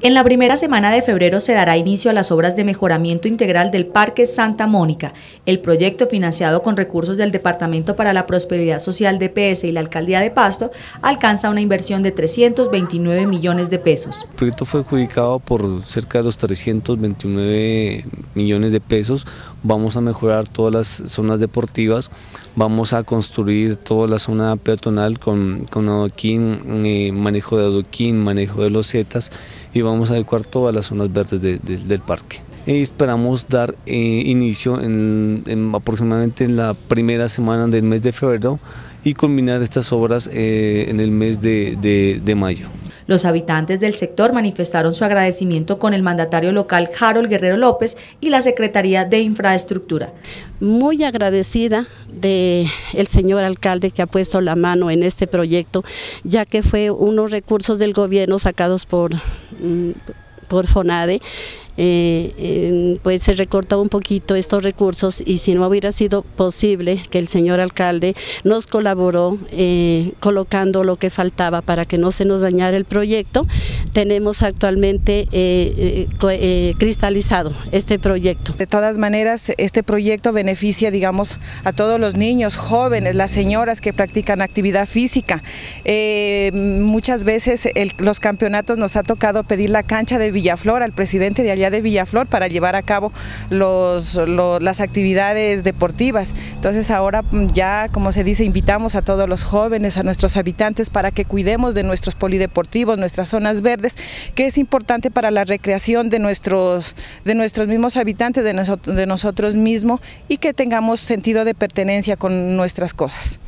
En la primera semana de febrero se dará inicio a las obras de mejoramiento integral del Parque Santa Mónica. El proyecto, financiado con recursos del Departamento para la Prosperidad Social de PS y la Alcaldía de Pasto, alcanza una inversión de 329 millones de pesos. El proyecto fue adjudicado por cerca de los 329 millones de pesos. Vamos a mejorar todas las zonas deportivas, vamos a construir toda la zona peatonal con, adoquín, eh, manejo de adoquín, manejo de losetas y vamos a adecuar todas las zonas verdes del parque. Esperamos dar eh, inicio en, aproximadamente en la primera semana del mes de febrero y culminar estas obras eh, en el mes de mayo. Los habitantes del sector manifestaron su agradecimiento con el mandatario local Harold Guerrero López y la Secretaría de Infraestructura. Muy agradecida del el señor alcalde que ha puesto la mano en este proyecto, ya que fue unos recursos del gobierno sacados por, mm, por FONADE eh, pues se recorta un poquito estos recursos y si no hubiera sido posible que el señor alcalde nos colaboró eh, colocando lo que faltaba para que no se nos dañara el proyecto, tenemos actualmente eh, cristalizado este proyecto. De todas maneras, este proyecto beneficia, digamos, a todos los niños, jóvenes, las señoras que practican actividad física. muchas veces los campeonatos nos ha tocado pedir la cancha de Villaflor al presidente de allá de Villaflor para llevar a cabo las actividades deportivas. Entonces ahora mm, ya, como se dice, invitamos a todos los jóvenes, a nuestros habitantes para que cuidemos de nuestros polideportivos, nuestras zonas verdes, que es importante para la recreación de nuestros, de nuestros mismos habitantes, de, de nosotros mismos y que tengamos sentido de pertenencia con nuestras cosas.